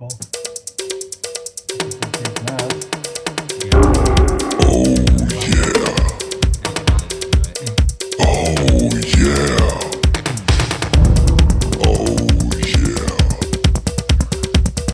call.